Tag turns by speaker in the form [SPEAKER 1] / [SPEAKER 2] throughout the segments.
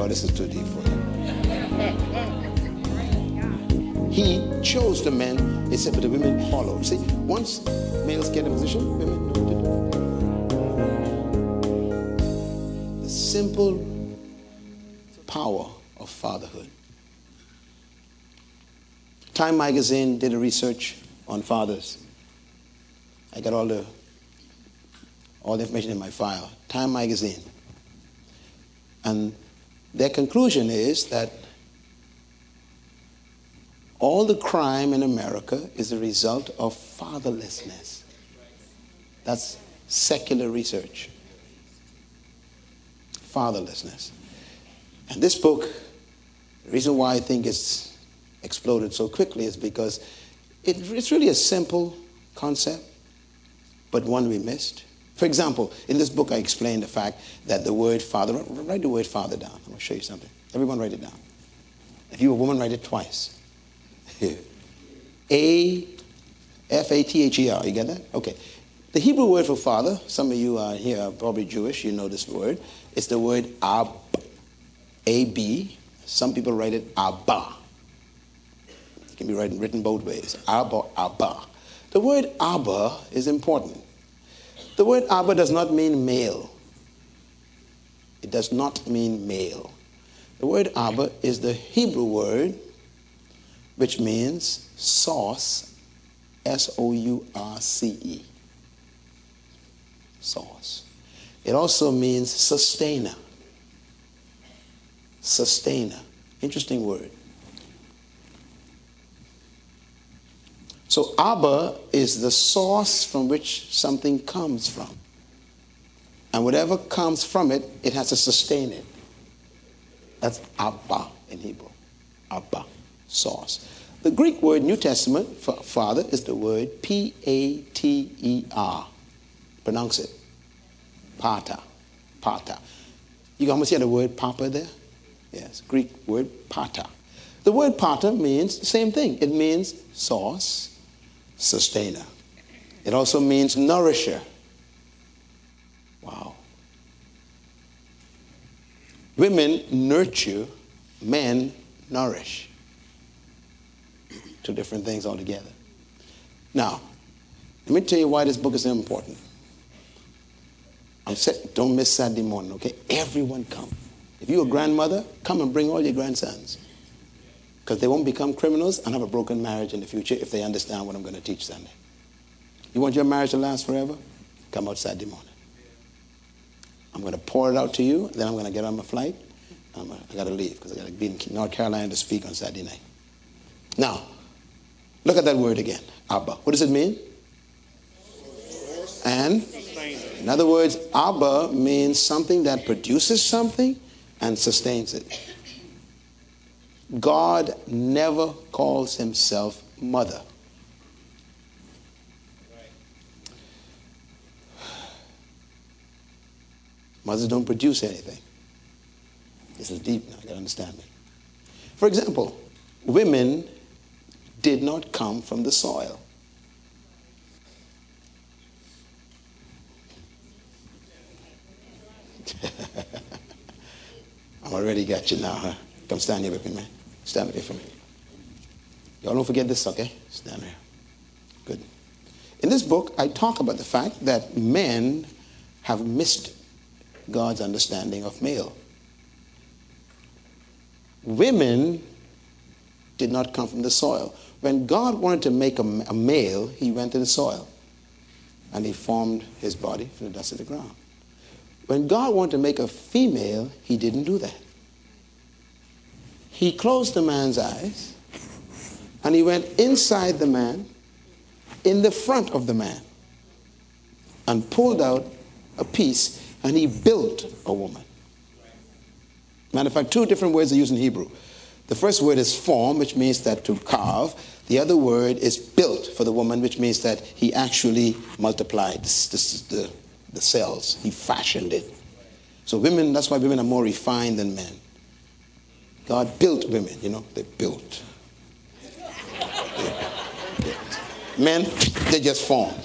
[SPEAKER 1] Oh, this is too deep for you. He chose the men, said, but the women followed. See, once males get a position, women know. The simple power of fatherhood. Time magazine did a research on fathers. I got all the all the information in my file. Time magazine. And their conclusion is that all the crime in America is a result of fatherlessness. That's secular research. Fatherlessness. And this book, the reason why I think it's exploded so quickly is because it, it's really a simple concept, but one we missed. For example, in this book, I explain the fact that the word father, write the word father down. I'm going to show you something. Everyone write it down. If you're a woman, write it twice. A F A T H E R. You get that? Okay. The Hebrew word for father, some of you are here are probably Jewish, you know this word. It's the word ab. A B. Some people write it abba. It can be written, written both ways. Abba, abba. The word abba is important. The word abba does not mean male. It does not mean male. The word abba is the Hebrew word which means source, S O U R C E. Source. It also means sustainer. Sustainer. Interesting word. So Abba is the source from which something comes from. And whatever comes from it, it has to sustain it. That's Abba in Hebrew. Abba source. The Greek word New Testament for father is the word P A T E R. Pronounce it. Pater. Pater. You can almost hear the word papa there? Yes, Greek word pater. The word pater means the same thing. It means source, sustainer. It also means nourisher. Wow. Women nurture, men nourish two different things altogether. Now, let me tell you why this book is important. I'm don't miss Saturday morning, okay? Everyone come. If you're a grandmother, come and bring all your grandsons. Because they won't become criminals and have a broken marriage in the future if they understand what I'm going to teach Sunday. You want your marriage to last forever? Come out Saturday morning. I'm going to pour it out to you, then I'm going to get on my flight. I'm, I got to leave because I got to be in North Carolina to speak on Saturday night. Now, Look at that word again. Abba. What does it mean? And in other words, Abba means something that produces something and sustains it. God never calls himself mother. Mothers don't produce anything. This is deep now, you gotta understand me. For example, women did not come from the soil. I'm already got you now, huh? Come stand here with me, man. Stand here for me. Y'all don't forget this, okay? Stand here. Good. In this book, I talk about the fact that men have missed God's understanding of male. Women did not come from the soil. When God wanted to make a, a male, he went to the soil and he formed his body from the dust of the ground. When God wanted to make a female, he didn't do that. He closed the man's eyes and he went inside the man, in the front of the man, and pulled out a piece and he built a woman. Matter of fact, two different words are used in Hebrew. The first word is form, which means that to carve. The other word is built for the woman, which means that he actually multiplied this, this, the, the cells. He fashioned it. So women, that's why women are more refined than men. God built women, you know, they built. They built. Men, they just formed.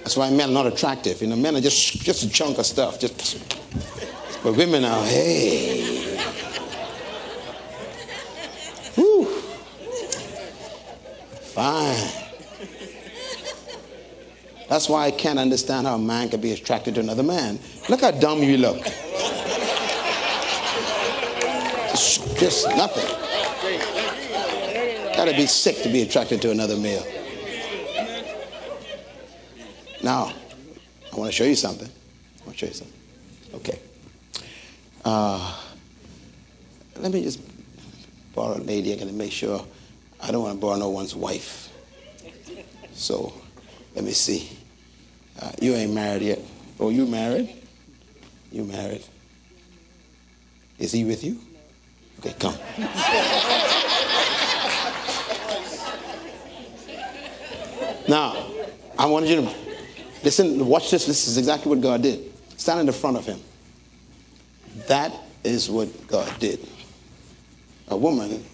[SPEAKER 1] That's why men are not attractive. You know, men are just just a chunk of stuff. Just But women are, hey. Whew. Fine. That's why I can't understand how a man can be attracted to another man. Look how dumb you look. Just nothing. Gotta be sick to be attracted to another male. Now, I want to show you something. I want to show you something. Okay. Uh, let me just borrow a lady. Going to make sure I don't want to borrow no one's wife. So let me see. Uh, you ain't married yet. Oh, you married? You married? Is he with you? Okay, come. now, I wanted you to listen, watch this. This is exactly what God did. Stand in the front of him. That is what God did. A woman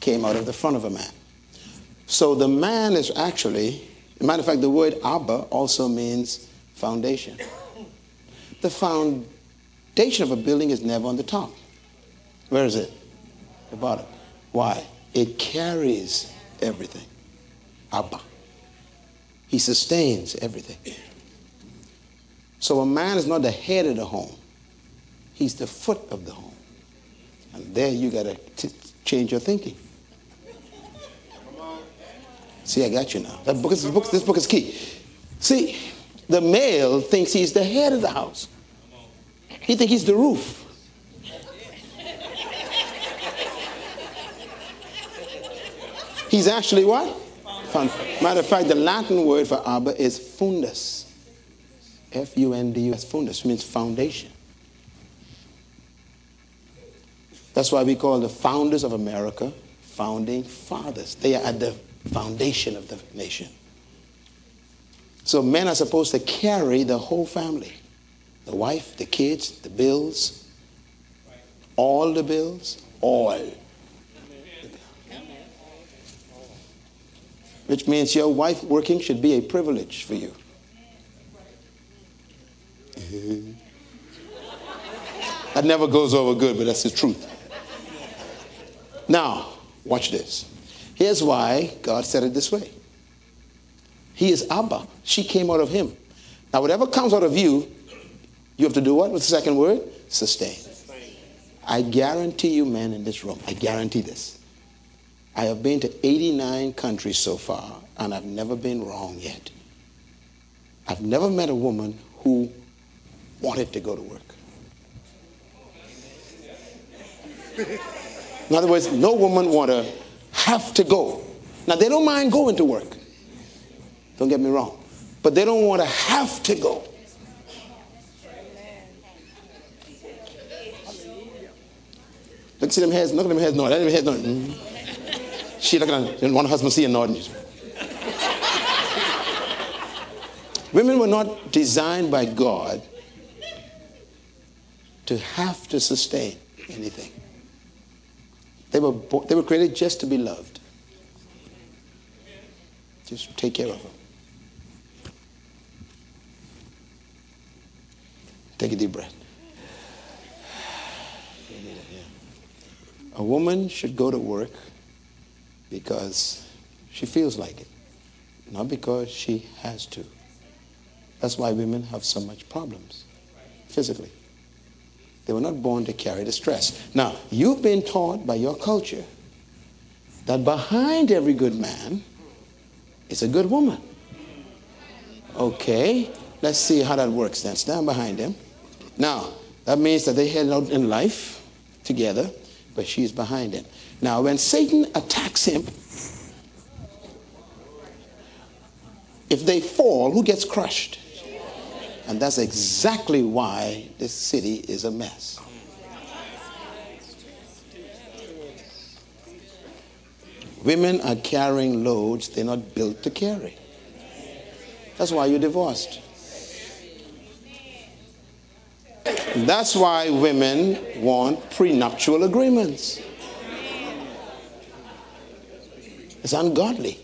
[SPEAKER 1] came out of the front of a man. So the man is actually, matter of fact, the word Abba also means foundation. The foundation of a building is never on the top. Where is it? The it. Why? It carries everything. Abba. He sustains everything. So a man is not the head of the home. He's the foot of the home. And there you got to change your thinking. See, I got you now. That book is, this, book, this book is key. See, the male thinks he's the head of the house. He thinks he's the roof. He's actually what? Matter of fact, the Latin word for Abba is fundus. F U N D U S, fundus, means foundation. That's why we call the founders of America founding fathers. They are at the foundation of the nation. So men are supposed to carry the whole family the wife, the kids, the bills, all the bills, all. Which means your wife working should be a privilege for you. Mm-hmm. that never goes over good, but that's the truth. Now, watch this. Here's why God said it this way He is Abba. She came out of Him. Now, whatever comes out of you, you have to do what? What's the second word? Sustain. I guarantee you, men in this room, I guarantee this. I have been to 89 countries so far, and I've never been wrong yet. I've never met a woman who wanted to go to work. In other words, no woman want to have to go. Now, they don't mind going to work. Don't get me wrong. But they don't want to have to go. Look, see them heads. Look at them heads. No, that them heads. No. Mm. She looking at one husband see seeing nodding. Women were not designed by God to have to sustain anything. They were, they were created just to be loved. Just take care of them. Take a deep breath. A woman should go to work because she feels like it, not because she has to. That's why women have so much problems physically. They were not born to carry the stress. Now, you've been taught by your culture that behind every good man is a good woman. Okay, let's see how that works then. Stand behind him. Now, that means that they head out in life together, but she's behind him. Now, when Satan attacks him, if they fall, who gets crushed? And that's exactly why this city is a mess. Women are carrying loads they're not built to carry. That's why you're divorced. That's why women want prenuptial agreements. It's ungodly.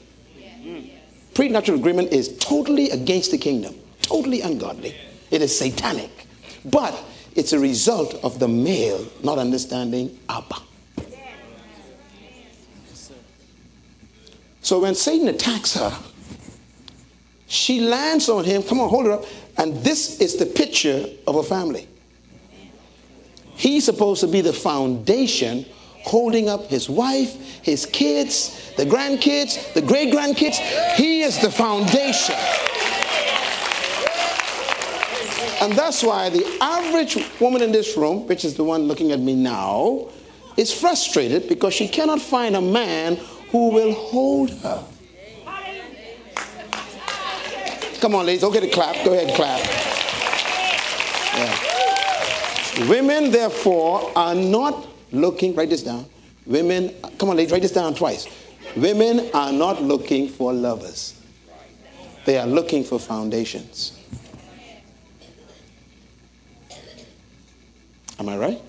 [SPEAKER 1] Prenuptial agreement is totally against the kingdom totally ungodly. It is satanic. But It's a result of the male not understanding Abba. So when Satan attacks her, she lands on him. Come on, hold her up. And this is the picture of a family. He's supposed to be the foundation holding up his wife, his kids, the grandkids, the great grandkids. He is the foundation. And that's why the average woman in this room, which is the one looking at me now, is frustrated because she cannot find a man who will hold her. Come on, ladies, don't get a clap. Go ahead clap. Yeah. Women, therefore, are not looking, write this down. Women, come on, ladies, write this down twice. Women are not looking for lovers, they are looking for foundations. Am I right?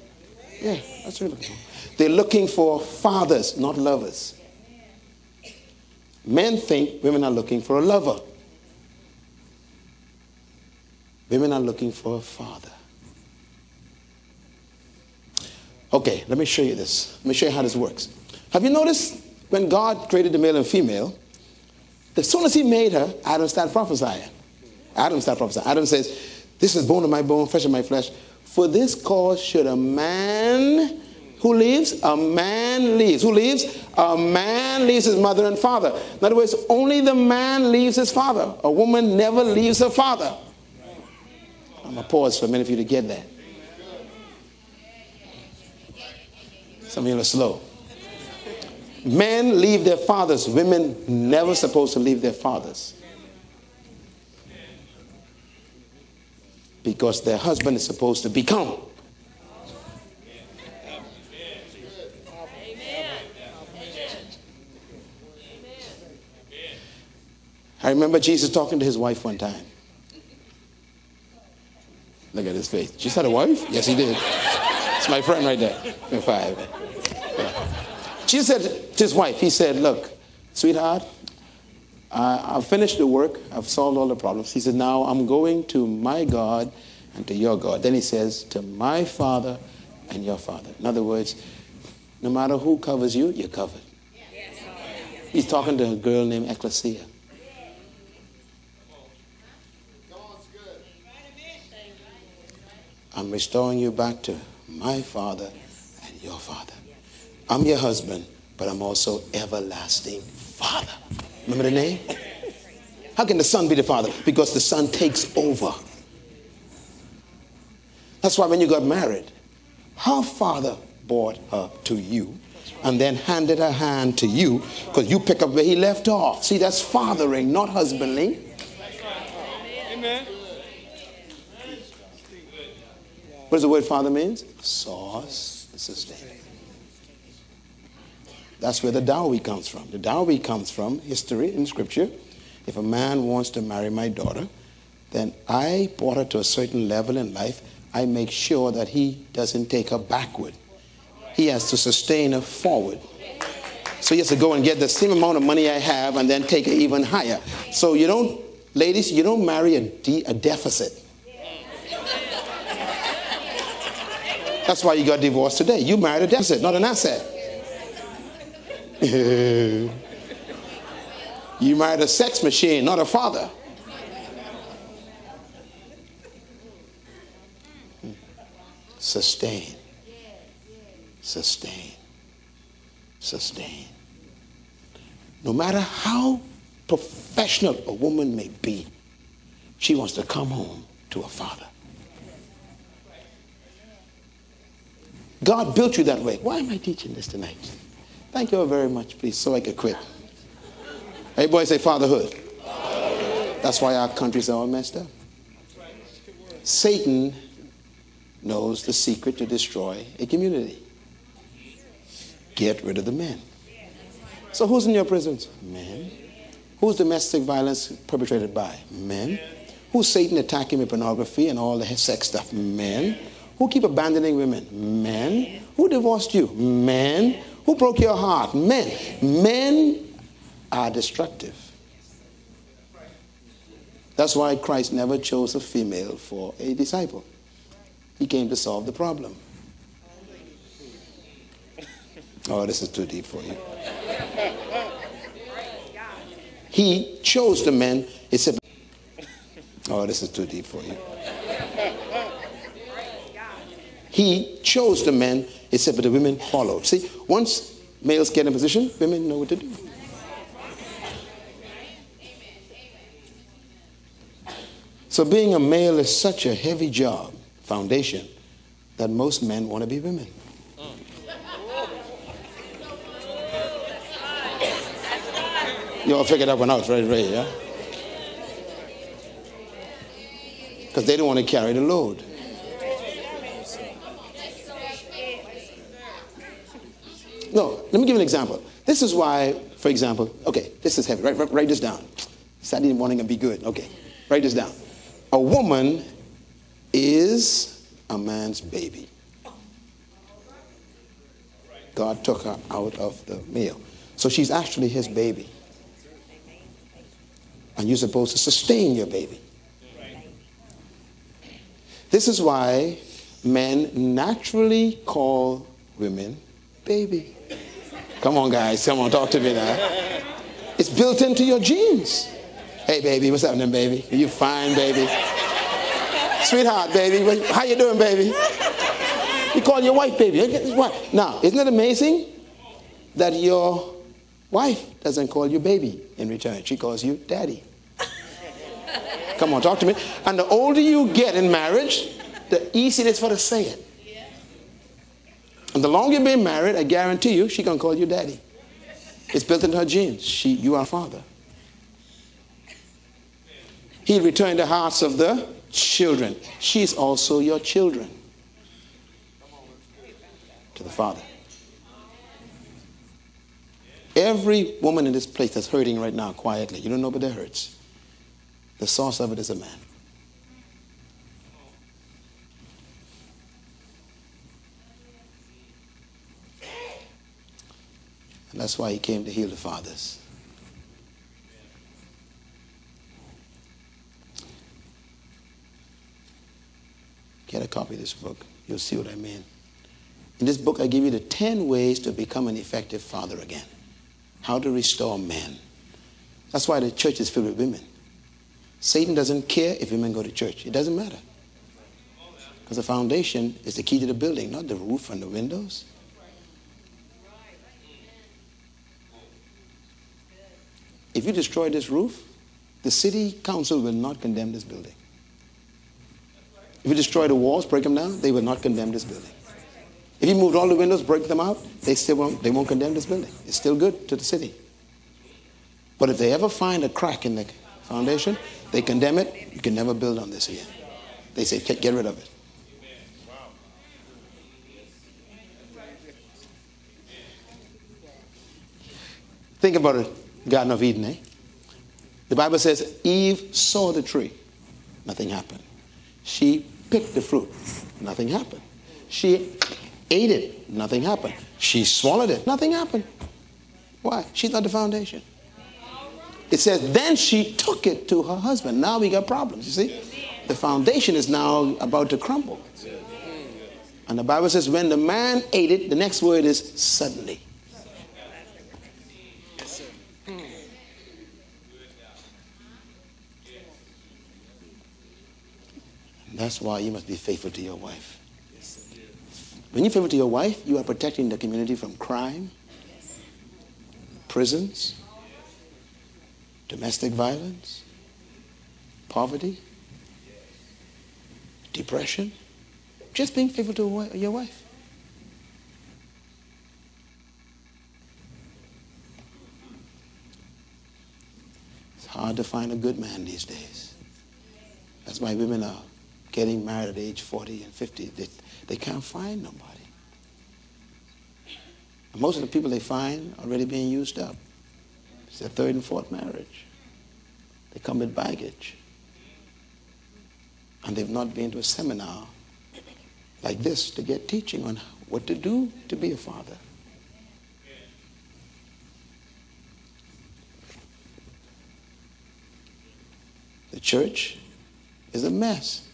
[SPEAKER 1] Yeah, that's what they're looking for. They're looking for fathers, not lovers. Men think women are looking for a lover. Women are looking for a father. Okay, let me show you this. Let me show you how this works. Have you noticed when God created the male and female, as soon as he made her, Adam started prophesying. Adam started prophesying. Adam says, This is bone of my bone, flesh of my flesh. For this cause should a man who leaves? A man leaves. Who leaves? A man leaves his mother and father. In other words, only the man leaves his father. A woman never leaves her father. I'm going to pause for a minute for you to get that. Some of you are slow. Men leave their fathers. Women never supposed to leave their fathers. because their husband is supposed to become. I remember Jesus talking to his wife one time. Look at his face. Just had a wife? Yes, he did. It's my friend right there. Five. Jesus said to his wife, he said, Look, sweetheart, I've finished the work. I've solved all the problems. He said, Now I'm going to my God and to your God. Then he says, To my Father and your Father. In other words, no matter who covers you, you're covered. He's talking to a girl named Ecclesia. I'm restoring you back to my Father and your Father. I'm your husband, but I'm also everlasting Father. Remember the name? How can the Son be the Father? Because the Son takes over. That's why when you got married, her father brought her to you and then handed her hand to you because you pick up where he left off. See, that's fathering, not husbanding. Amen. What does the word father means? Source, sustain. That's where the dowry comes from. The dowry comes from history in scripture. If a man wants to marry my daughter, then I brought her to a certain level in life. I make sure that he doesn't take her backward. He has to sustain her forward. So he has to go and get the same amount of money I have and then take her even higher. So you don't, ladies, you don't marry a, de- a deficit. That's why you got divorced today. You married a deficit, not an asset. you married a sex machine, not a father. Sustain. Sustain. Sustain. No matter how professional a woman may be, she wants to come home to a father. God built you that way. Why am I teaching this tonight? Thank you all very much, please, so I could quit. Hey, Everybody say fatherhood. fatherhood. That's why our countries are all messed up. Satan knows the secret to destroy a community. Get rid of the men. So who's in your prisons? Men. Who's domestic violence perpetrated by? Men. Who's Satan attacking with pornography and all the sex stuff? Men. Who keep abandoning women? Men. Who divorced you? Men. Who broke your heart? Men. Men are destructive. That's why Christ never chose a female for a disciple. He came to solve the problem. Oh, this is too deep for you. He chose the men. He said, Oh, this is too deep for you. He chose the men. He said, but the women followed. See, once males get in position, women know what to do. So being a male is such a heavy job, foundation, that most men want to be women. You all figured that one out right away, yeah? Because they don't want to carry the load. No, let me give an example. This is why, for example, okay, this is heavy. Write, write, write this down. Saturday morning and be good. Okay, write this down. A woman is a man's baby. God took her out of the male. So she's actually his baby and you're supposed to sustain your baby. This is why men naturally call women baby. Come on, guys, come on, talk to me now. It's built into your genes. Hey, baby, what's happening, baby? Are you fine, baby? Sweetheart, baby, how you doing, baby? You call your wife baby. Now, isn't it amazing that your wife doesn't call you baby in return? She calls you daddy. Come on, talk to me. And the older you get in marriage, the easier it is for to say it. And the longer you've been married, I guarantee you, she can call you daddy. It's built into her genes. She, you are father. He returned the hearts of the children. She's also your children. To the father. Every woman in this place that's hurting right now quietly, you don't know but that hurts. The source of it is a man. That's why he came to heal the fathers. Get a copy of this book. You'll see what I mean. In this book, I give you the 10 ways to become an effective father again. How to restore men. That's why the church is filled with women. Satan doesn't care if women go to church. It doesn't matter. Because the foundation is the key to the building, not the roof and the windows. If you destroy this roof, the city council will not condemn this building. If you destroy the walls, break them down, they will not condemn this building. If you moved all the windows, break them out, they still won't, they won't condemn this building. It's still good to the city. But if they ever find a crack in the foundation, they condemn it. You can never build on this again. They say, get rid of it. Think about it, Garden of Eden, eh? The Bible says Eve saw the tree, nothing happened. She picked the fruit, nothing happened. She ate it, nothing happened. She swallowed it, nothing happened. Why? She's not the foundation. It says, then she took it to her husband. Now we got problems, you see? The foundation is now about to crumble. And the Bible says, when the man ate it, the next word is suddenly. That's why you must be faithful to your wife. When you're faithful to your wife, you are protecting the community from crime, prisons, domestic violence, poverty, depression, just being faithful to your wife. It's hard to find a good man these days. That's why women are getting married at age 40 and 50. They, they can't find nobody. And most of the people they find are already being used up. It's their third and fourth marriage. They come with baggage. And they've not been to a seminar like this to get teaching on what to do to be a father. The church is a mess.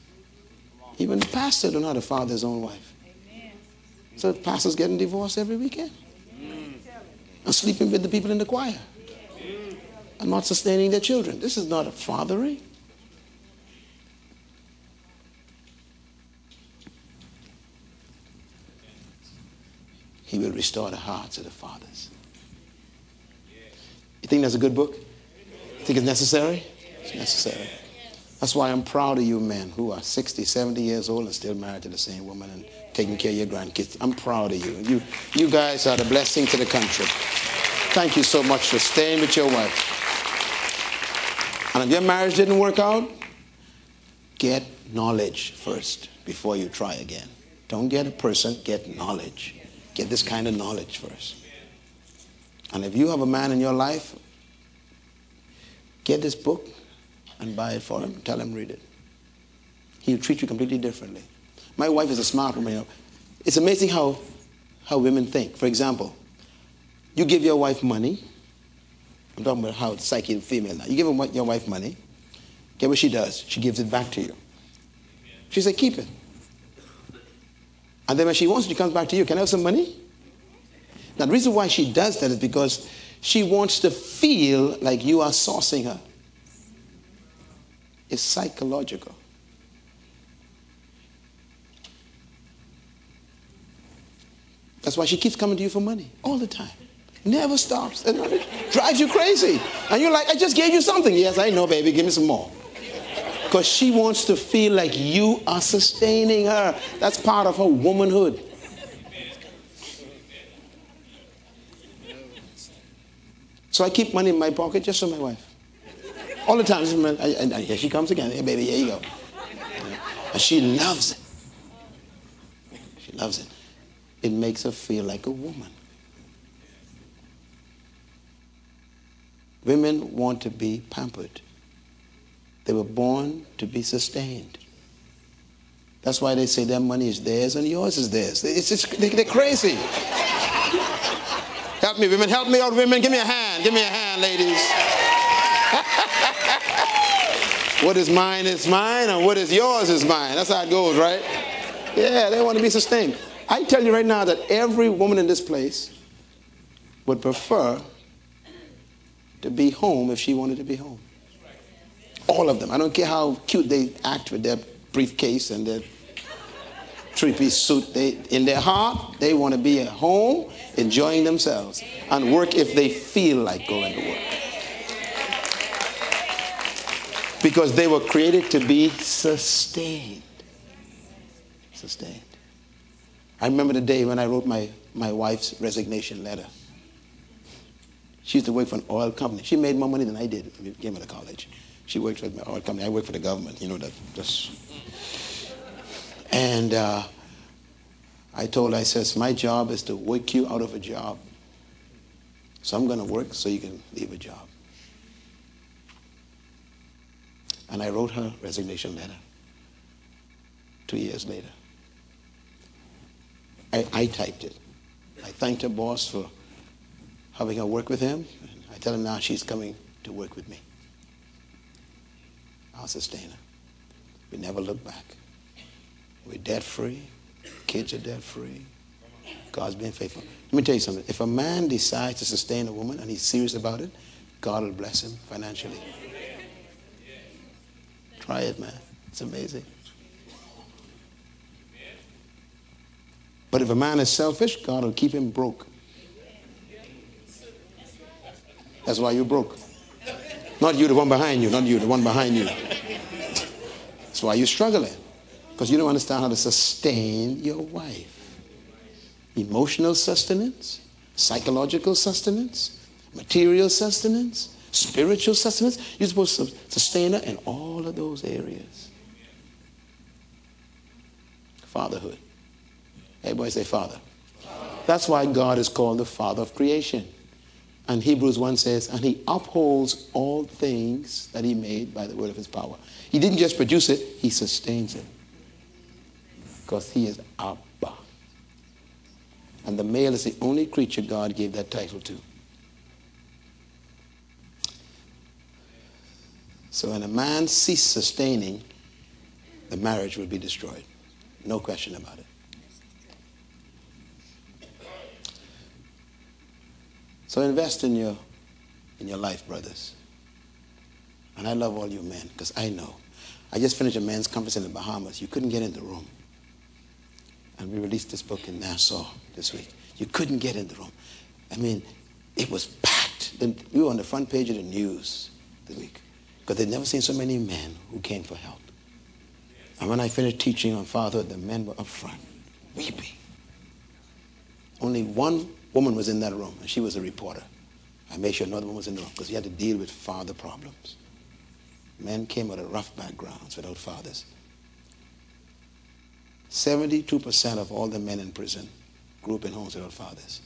[SPEAKER 1] Even the pastor don't know how to father his own wife. So pastors getting divorced every weekend. And sleeping with the people in the choir. And not sustaining their children. This is not a fathering. He will restore the hearts of the fathers. You think that's a good book? You Think it's necessary? It's necessary. That's why I'm proud of you men who are 60, 70 years old and still married to the same woman and taking care of your grandkids. I'm proud of you. You, you guys are the blessing to the country. Thank you so much for staying with your wife. And if your marriage didn't work out, get knowledge first before you try again. Don't get a person, get knowledge. Get this kind of knowledge first. And if you have a man in your life, get this book, and buy it for him. Tell him read it. He'll treat you completely differently. My wife is a smart woman. It's amazing how, how women think. For example, you give your wife money. I'm talking about how psyche female now. You give your wife money. Get what she does? She gives it back to you. She said, keep it. And then when she wants, she comes back to you. Can I have some money? Now, the reason why she does that is because she wants to feel like you are saucing her is psychological. That's why she keeps coming to you for money all the time. Never stops. Drives you crazy. And you're like, I just gave you something. Yes, I know, baby. Give me some more. Because she wants to feel like you are sustaining her. That's part of her womanhood. So I keep money in my pocket just for my wife. All the time. And here she comes again. Hey, baby, here you go. And she loves it. She loves it. It makes her feel like a woman. Women want to be pampered. They were born to be sustained. That's why they say their money is theirs and yours is theirs. It's just, they're crazy. help me, women. Help me out, women. Give me a hand. Give me a hand, ladies. What is mine is mine, and what is yours is mine. That's how it goes, right? Yeah, they want to be sustained. I tell you right now that every woman in this place would prefer to be home if she wanted to be home. All of them. I don't care how cute they act with their briefcase and their three-piece suit. They, in their heart, they want to be at home, enjoying themselves, and work if they feel like going to work because they were created to be sustained. Sustained. I remember the day when I wrote my, my wife's resignation letter. She used to work for an oil company. She made more money than I did when we came out of college. She worked for the oil company. I worked for the government. You know that. That's... And uh, I told her, I says, my job is to work you out of a job. So I'm going to work so you can leave a job. And I wrote her resignation letter two years later. I, I typed it. I thanked her boss for having her work with him. I tell him now she's coming to work with me. I'll sustain her. We never look back. We're debt free. Kids are debt free. God's been faithful. Let me tell you something. If a man decides to sustain a woman and he's serious about it, God will bless him financially. Try it, man. It's amazing. But if a man is selfish, God will keep him broke. That's why you're broke. Not you, the one behind you, not you, the one behind you. That's why you're struggling. Because you don't understand how to sustain your wife. Emotional sustenance, psychological sustenance, material sustenance, spiritual sustenance. You're supposed to sustain her in all of those areas. Fatherhood. Everybody say father. That's why God is called the father of creation. And Hebrews 1 says, and he upholds all things that he made by the word of his power. He didn't just produce it, he sustains it. Because he is Abba. And the male is the only creature God gave that title to. So when a man ceases sustaining, the marriage will be destroyed. No question about it. So invest in your in your life, brothers. And I love all you men because I know. I just finished a men's conference in the Bahamas. You couldn't get in the room. And we released this book in Nassau this week. You couldn't get in the room. I mean, it was packed. We were on the front page of the news the week because they'd never seen so many men who came for help. And when I finished teaching on fatherhood, the men were up front, weeping. Only one woman was in that room, and she was a reporter. I made sure another one was in the room because he had to deal with father problems. Men came out of rough backgrounds without fathers. 72% of all the men in prison grew up in homes without fathers.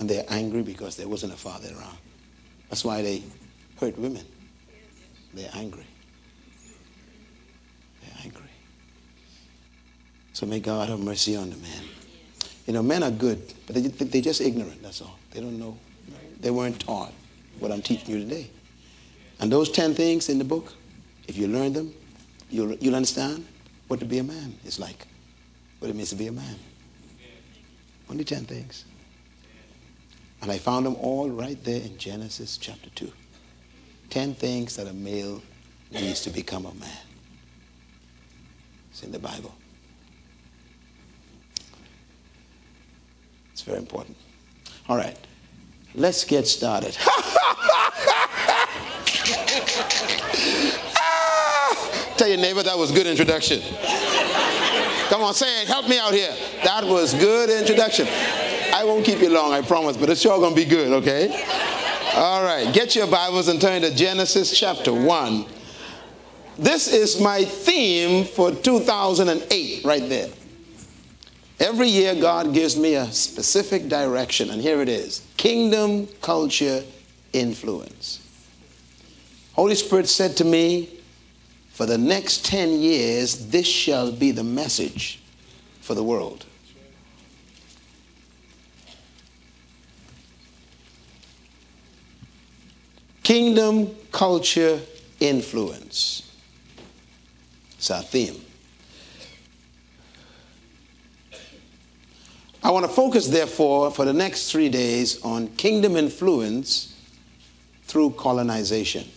[SPEAKER 1] And they're angry because there wasn't a father around. That's why they women. They're angry. They're angry. So may God have mercy on the men. You know, men are good, but they, they're just ignorant, that's all. They don't know. They weren't taught what I'm teaching you today. And those 10 things in the book, if you learn them, you'll, you'll understand what to be a man is like, what it means to be a man. Only 10 things. And I found them all right there in Genesis chapter 2. 10 things that a male needs to become a man. It's in the Bible. It's very important. All right, let's get started. Ah, tell your neighbor that was good introduction. Come on, say it. Help me out here. That was good introduction. I won't keep you long, I promise, but it's sure going to be good, okay? All right, get your Bibles and turn to Genesis chapter 1. This is my theme for 2008, right there. Every year, God gives me a specific direction, and here it is Kingdom Culture Influence. Holy Spirit said to me, for the next 10 years, this shall be the message for the world. Kingdom culture influence. It's our theme. I want to focus, therefore, for the next three days on kingdom influence through colonization.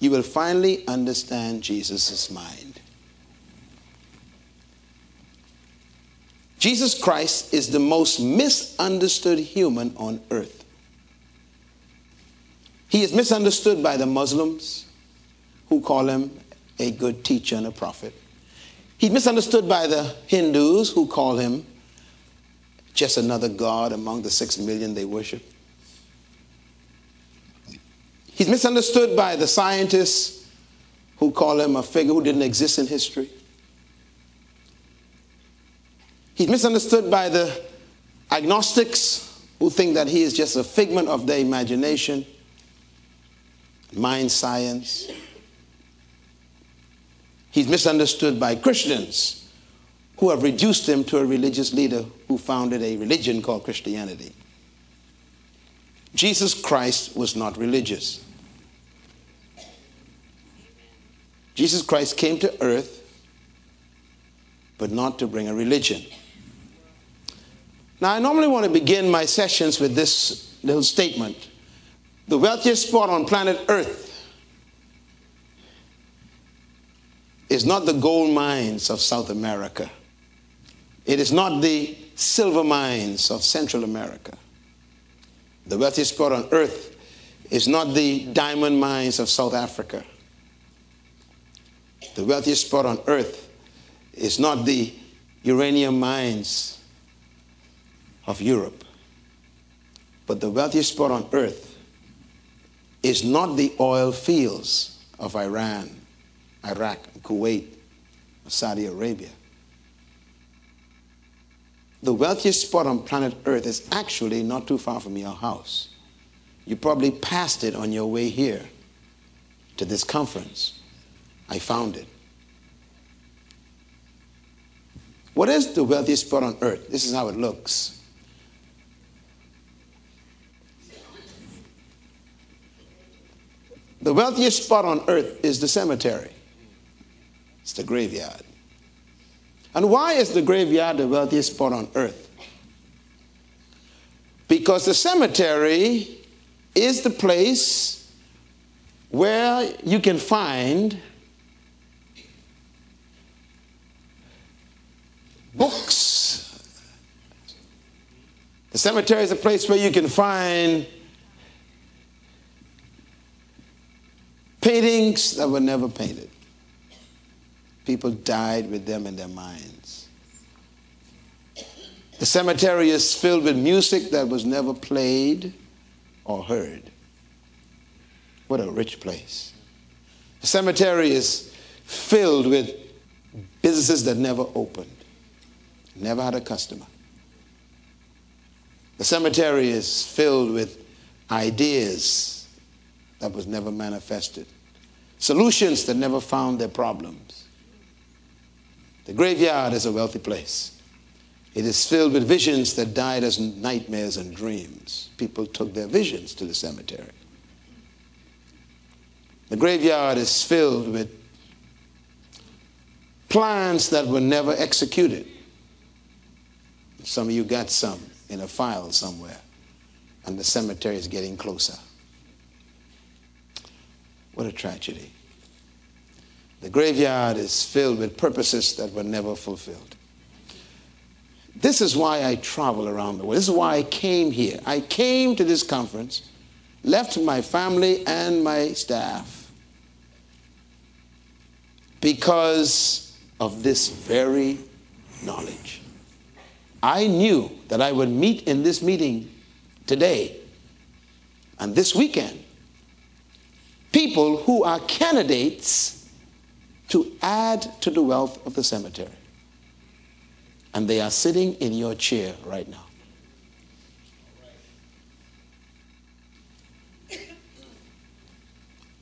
[SPEAKER 1] You will finally understand Jesus' mind. Jesus Christ is the most misunderstood human on earth. He is misunderstood by the Muslims who call him a good teacher and a prophet. He's misunderstood by the Hindus who call him just another God among the six million they worship. He's misunderstood by the scientists who call him a figure who didn't exist in history. He's misunderstood by the agnostics who think that he is just a figment of their imagination, mind science. He's misunderstood by Christians who have reduced him to a religious leader who founded a religion called Christianity. Jesus Christ was not religious. Jesus Christ came to earth, but not to bring a religion. Now, I normally want to begin my sessions with this little statement The wealthiest spot on planet Earth is not the gold mines of South America. It is not the silver mines of Central America. The wealthiest spot on earth is not the diamond mines of South Africa. The wealthiest spot on earth is not the uranium mines of Europe. But the wealthiest spot on earth is not the oil fields of Iran, Iraq, Kuwait, Saudi Arabia the wealthiest spot on planet Earth is actually not too far from your house. You probably passed it on your way here to this conference. I found it. What is the wealthiest spot on earth? This is how it looks. The wealthiest spot on earth is the cemetery. It's the graveyard. And why is the graveyard the wealthiest spot on earth? Because the cemetery is the place where you can find books. The cemetery is a place where you can find paintings that were never painted. People died with them in their minds. The cemetery is filled with music that was never played or heard. What a rich place. The cemetery is filled with businesses that never opened, never had a customer. The cemetery is filled with ideas that was never manifested, solutions that never found their problems. The graveyard is a wealthy place. It is filled with visions that died as nightmares and dreams. People took their visions to the cemetery. The graveyard is filled with plans that were never executed. Some of you got some in a file somewhere, and the cemetery is getting closer. What a tragedy. The graveyard is filled with purposes that were never fulfilled. This is why I travel around the world. This is why I came here. I came to this conference, left my family and my staff because of this very knowledge. I knew that I would meet in this meeting today and this weekend people who are candidates to add to the wealth of the cemetery and they are sitting in your chair right now.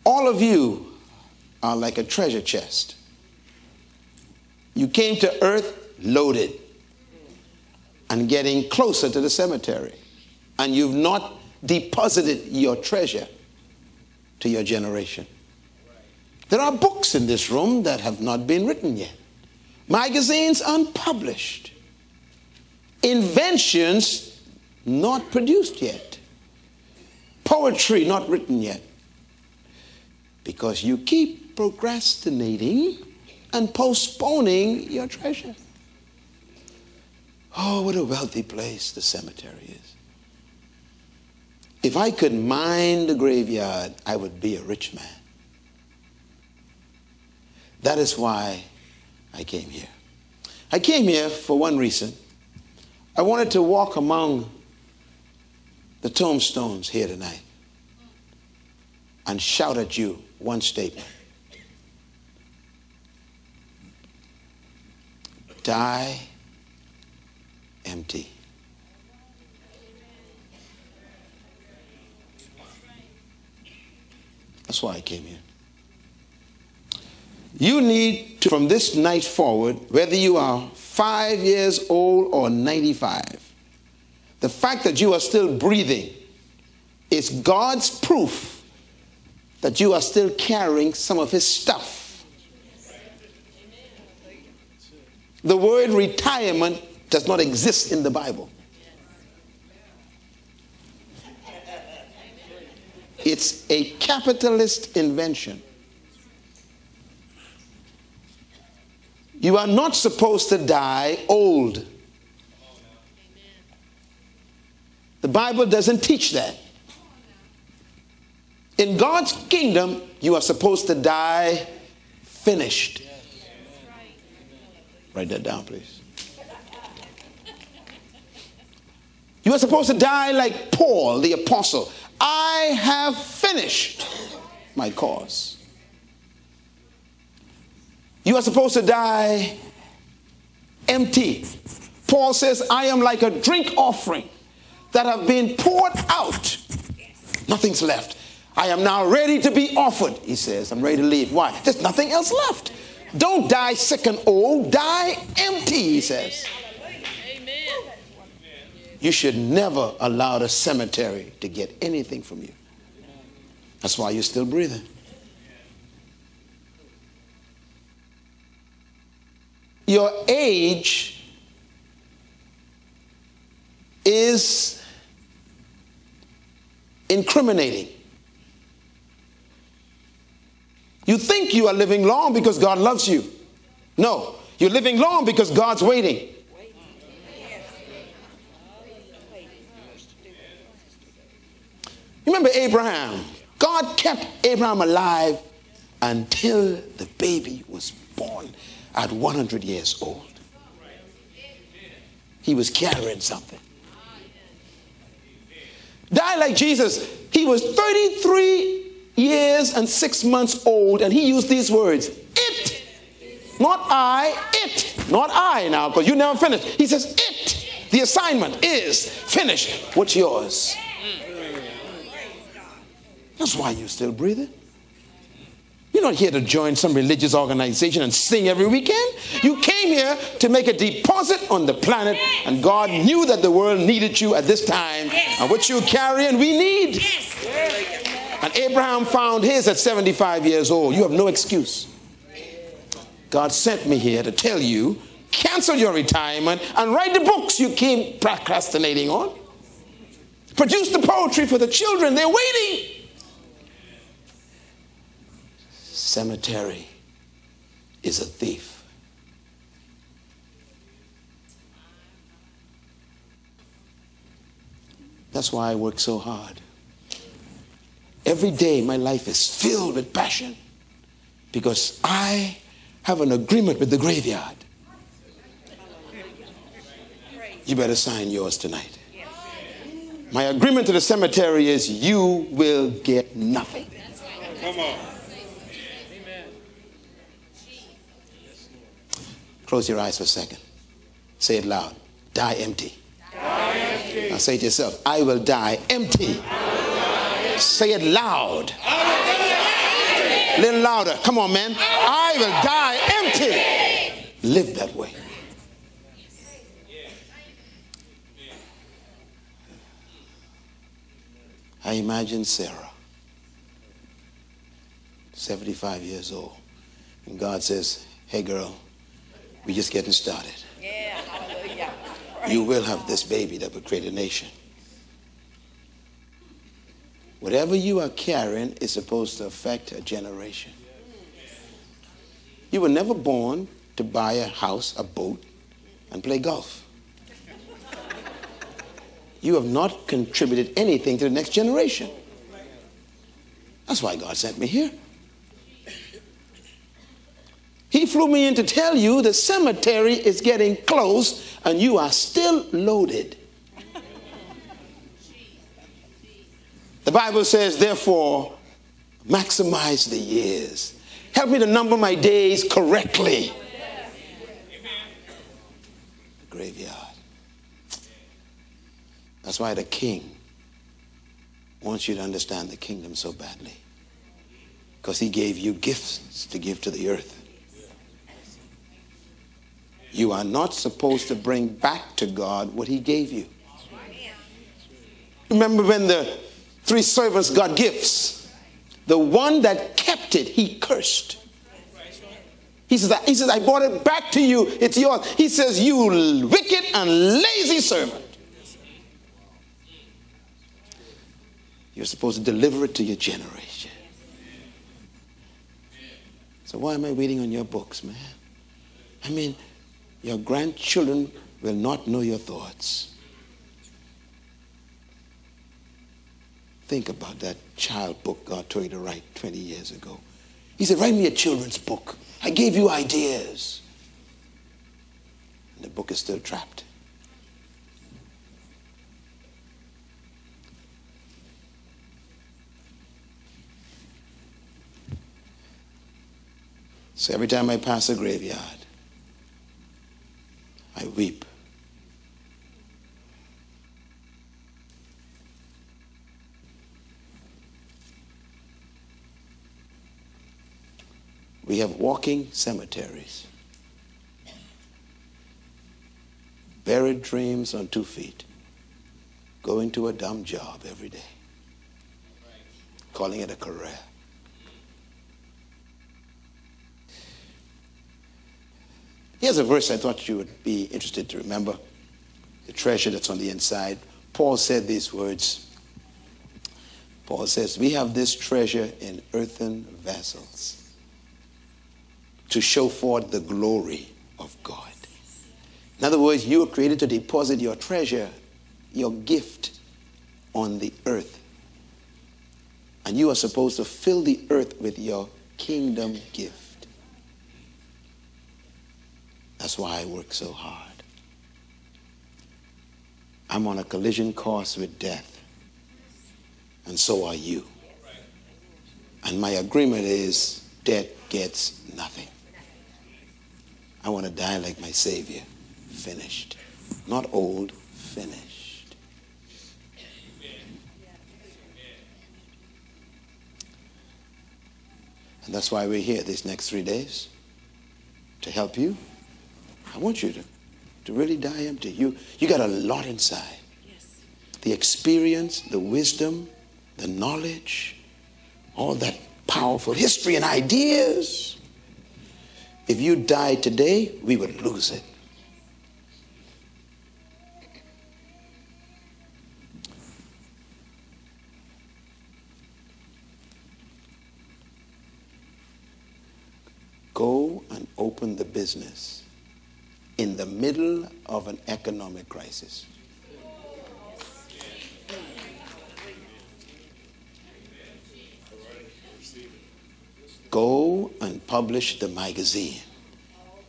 [SPEAKER 1] All of you are like a treasure chest. You came to earth loaded and getting closer to the cemetery, and you've not deposited your treasure to your generation. There are books in this room that have not been written yet magazines unpublished, inventions not produced yet, poetry not written yet. Because you keep procrastinating and postponing your treasure. Oh, what a wealthy place the cemetery is. If I could mine the graveyard, I would be a rich man. That is why I came here. I came here for one reason. I wanted to walk among the tombstones here tonight and shout at you one statement Die empty. That's why I came here. You need to, from this night forward, whether you are five years old or 95, the fact that you are still breathing is God's proof that you are still carrying some of His stuff. The word retirement does not exist in the Bible. It's a capitalist invention. You are not supposed to die old. The Bible doesn't teach that. In God's kingdom, you are supposed to die finished. Write that down, please. You are supposed to die like Paul, the apostle. I have finished my cause. You are supposed to die empty. Paul says, I am like a drink offering that have been poured out. Nothing's left. I am now ready to be offered. He says, I'm ready to leave. Why? There's nothing else left. Don't die sick and old, die empty, he says. You should never allow the cemetery to get anything from you. That's why you're still breathing. your age is incriminating. You think you are living long because God loves you. No, you're living long because God's waiting. Remember Abraham? God kept Abraham alive until the baby was born at 100 years old. He was carrying something. Die like Jesus. He was 33 years and six months old, and he used these words It, not I, it, not I now, because you never finished. He says, It, the assignment is finished. What's yours? That's why you're still breathing. You're not here to join some religious organization and sing every weekend. You came here to make a deposit on the planet, and God knew that the world needed you at this time. And what you're carrying, we need. And Abraham found his at 75 years old. You have no excuse. God sent me here to tell you cancel your retirement and write the books you came procrastinating on. Produce the poetry for the children, they're waiting. Cemetery is a thief. That's why I work so hard. Every day, my life is filled with passion because I have an agreement with the graveyard. You better sign yours tonight. My agreement to the cemetery is you will get nothing. Come on. Close your eyes for a second. Say it loud. Die empty. Die empty. Now say to yourself, I will die empty. Say it loud. A little louder. Come on, man. I will die empty. Live that way. I imagine Sarah, 75 years old, and God says, Hey, girl, we're just getting started. Yeah, You will have this baby that will create a nation. Whatever you are carrying is supposed to affect a generation. You were never born to buy a house, a boat, and play golf. You have not contributed anything to the next generation. That's why God sent me here. He flew me in to tell you the cemetery is getting close and you are still loaded. The Bible says, therefore, maximize the years. Help me to number my days correctly. The graveyard. That's why the king wants you to understand the kingdom so badly. Because he gave you gifts to give to the earth. You are not supposed to bring back to God what he gave you. Remember when the three servants got gifts. The one that kept it, he cursed. He says, he says, I brought it back to you. It's yours. He says, You wicked and lazy servant. You're supposed to deliver it to your generation. So why am I waiting on your books, man? I mean, your grandchildren will not know your thoughts. Think about that child book God told you to write 20 years ago. He said, Write me a children's book. I gave you ideas. And the book is still trapped. So every time I pass a graveyard, I weep. We have walking cemeteries. Buried dreams on two feet. Going to a dumb job every day. Calling it a career. Here's a verse I thought you would be interested to remember the treasure that's on the inside. Paul said these words. Paul says, We have this treasure in earthen vessels to show forth the glory of God. In other words, you were created to deposit your treasure, your gift, on the earth. And you are supposed to fill the earth with your kingdom gift. That's why I work so hard. I'm on a collision course with death. And so are you. And my agreement is death gets nothing. I want to die like my Savior. Finished. Not old, finished. And that's why we're here these next three days to help you I want you to, to really die empty. You, you got a lot inside. Yes. The experience, the wisdom, the knowledge, all that powerful history and ideas. If you died today, we would lose it. Go and open the business in the middle of an economic crisis. Go and publish the magazine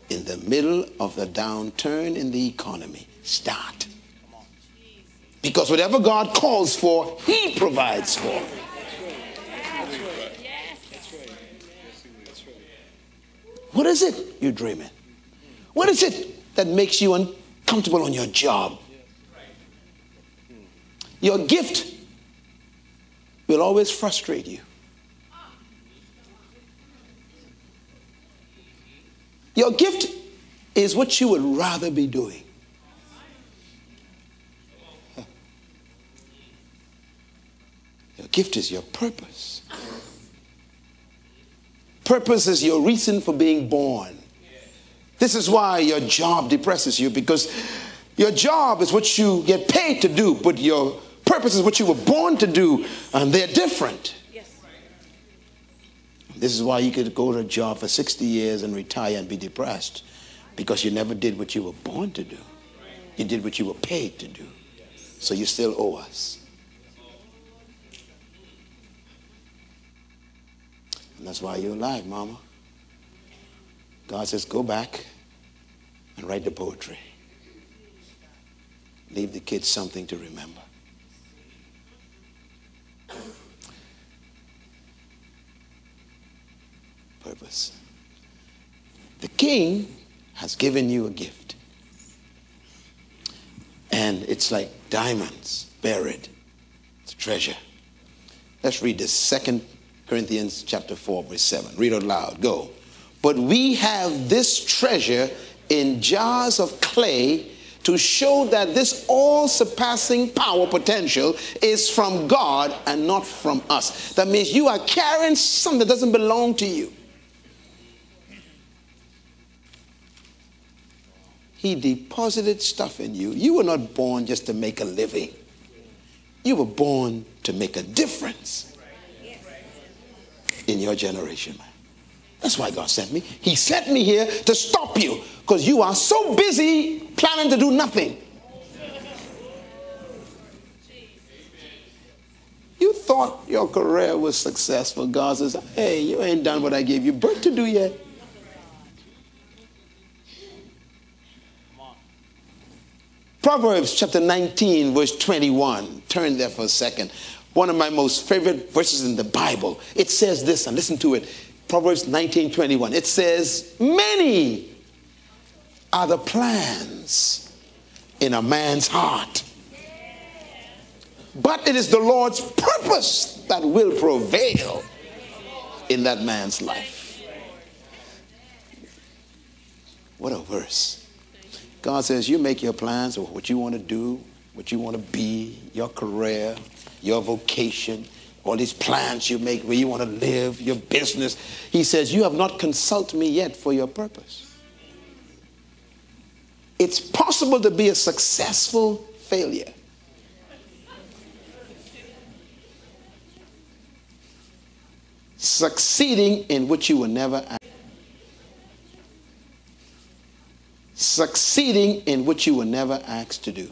[SPEAKER 1] in the middle of the downturn in the economy. Start. Because whatever God calls for, He provides for. What is it you're dreaming? What is it that makes you uncomfortable on your job. Your gift will always frustrate you. Your gift is what you would rather be doing. Your gift is your purpose. Purpose is your reason for being born. This is why your job depresses you because your job is what you get paid to do, but your purpose is what you were born to do, and they're different. Yes. This is why you could go to a job for 60 years and retire and be depressed because you never did what you were born to do. You did what you were paid to do. So you still owe us. And that's why you're alive, Mama. God says, go back and write the poetry. Leave the kids something to remember. Purpose. The king has given you a gift. And it's like diamonds buried. It's treasure. Let's read this. Second Corinthians chapter 4, verse 7. Read it loud. Go. But we have this treasure in jars of clay to show that this all surpassing power potential is from God and not from us. That means you are carrying something that doesn't belong to you. He deposited stuff in you. You were not born just to make a living, you were born to make a difference in your generation. That's why God sent me. He sent me here to stop you because you are so busy planning to do nothing. You thought your career was successful. God says, hey, you ain't done what I gave you birth to do yet. Proverbs chapter 19, verse 21. Turn there for a second. One of my most favorite verses in the Bible. It says this, and listen to it. Proverbs 19 21. It says, Many are the plans in a man's heart, but it is the Lord's purpose that will prevail in that man's life. What a verse. God says, You make your plans of what you want to do, what you want to be, your career, your vocation, all these plans you make where you want to live, your business. He says, You have not consulted me yet for your purpose. it's possible to be a successful failure. Succeeding in which you were never succeeding in which you were never asked to do.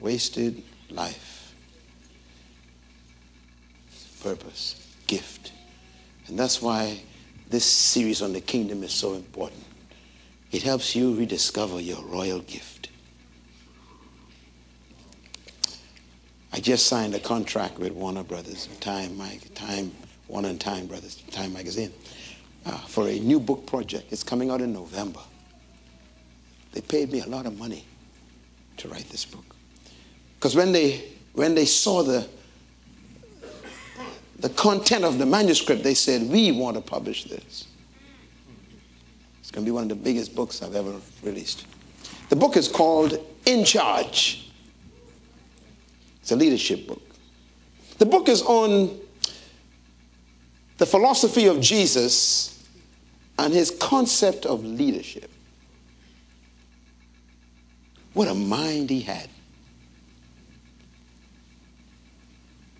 [SPEAKER 1] Wasted life, purpose, gift. And that's why this series on the kingdom is so important. It helps you rediscover your royal gift. I just signed a contract with Warner Brothers, Time, Time, Warner and Time Brothers, Time Magazine uh, for a new book project. It's coming out in November. They paid me a lot of money to write this book. Because when they, when they saw the, the content of the manuscript, they said, We want to publish this. It's going to be one of the biggest books I've ever released. The book is called In Charge. It's a leadership book. The book is on the philosophy of Jesus and his concept of leadership. What a mind he had.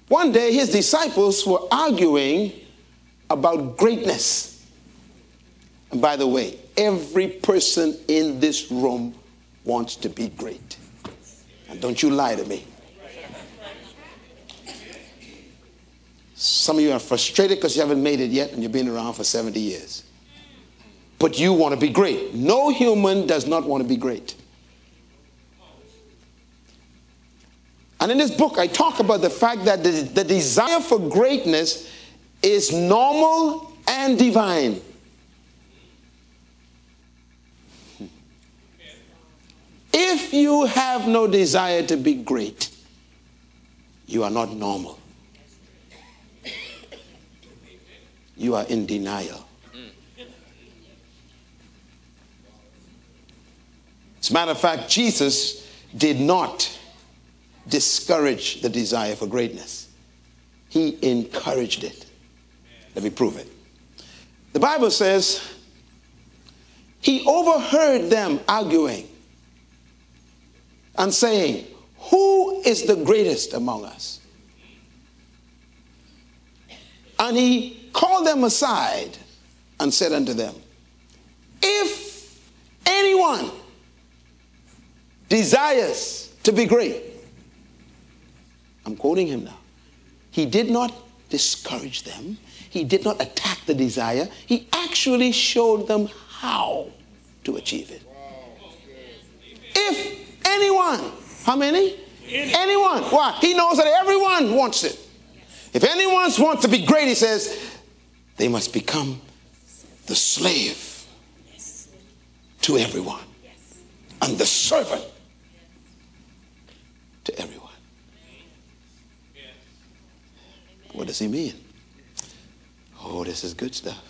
[SPEAKER 1] One day, his disciples were arguing about greatness. And by the way, every person in this room wants to be great. And don't you lie to me. Some of you are frustrated because you haven't made it yet and you've been around for 70 years but you want to be great. No human does not want to be great. And in this book, I talk about the fact that the, the desire for greatness is normal and divine. If you have no desire to be great, you are not normal. You are in denial. As a matter of fact, Jesus did not discourage the desire for greatness, he encouraged it. Let me prove it. The Bible says he overheard them arguing and saying, Who is the greatest among us? And he called them aside and said unto them, If anyone desires to be great. I'm quoting him now. He did not discourage them, he did not attack the desire, he actually showed them how to achieve it. If anyone, how many? Anyone. Why? He knows that everyone wants it. If anyone wants to be great, he says, they must become the slave to everyone and the servant to everyone. What does he mean? Oh, this is good stuff.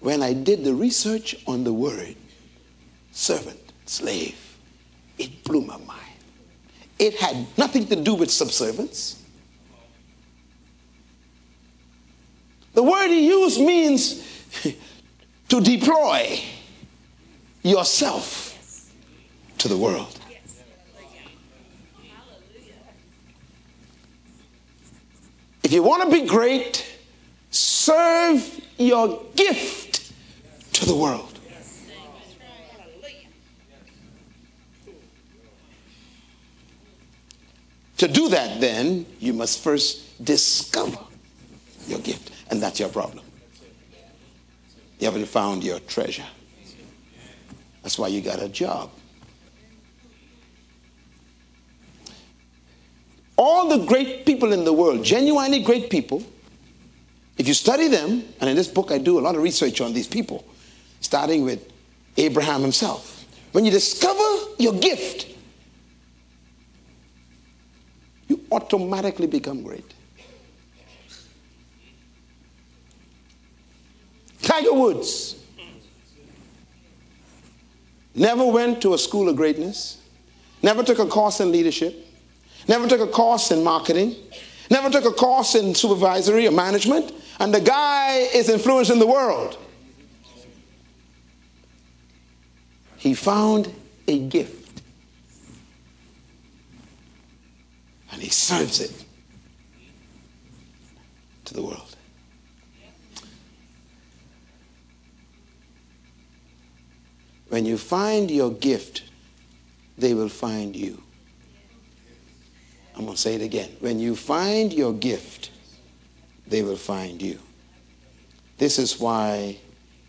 [SPEAKER 1] When I did the research on the word servant, slave, it blew my mind. It had nothing to do with subservience. The word he used means to deploy yourself to the world. If you want to be great, serve your gift to the world. To do that, then, you must first discover your gift. And that's your problem. You haven't found your treasure. That's why you got a job. All the great people in the world, genuinely great people, if you study them, and in this book I do a lot of research on these people, starting with Abraham himself. When you discover your gift, you automatically become great. Tiger Woods never went to a school of greatness, never took a course in leadership, never took a course in marketing, never took a course in supervisory or management, and the guy is influencing the world. he found a gift and he serves it to the world. When you find your gift, they will find you. I'm going to say it again. When you find your gift, they will find you. This is why,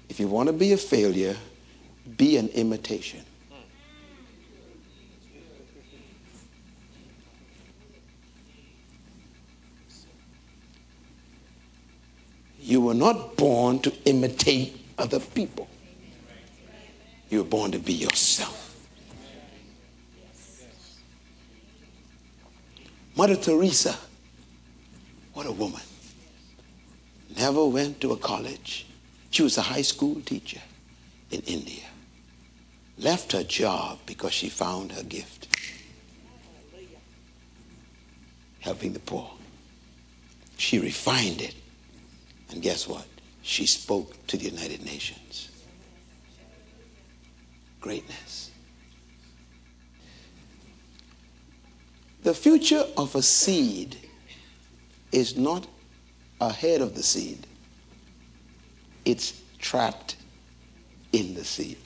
[SPEAKER 1] if you want to be a failure, be an imitation. You were not born to imitate other people. You were born to be yourself. Mother Teresa, what a woman. Never went to a college. She was a high school teacher in India. Left her job because she found her gift. Helping the poor. She refined it. And guess what? She spoke to the United Nations. Greatness. The future of a seed is not ahead of the seed, it's trapped in the seed.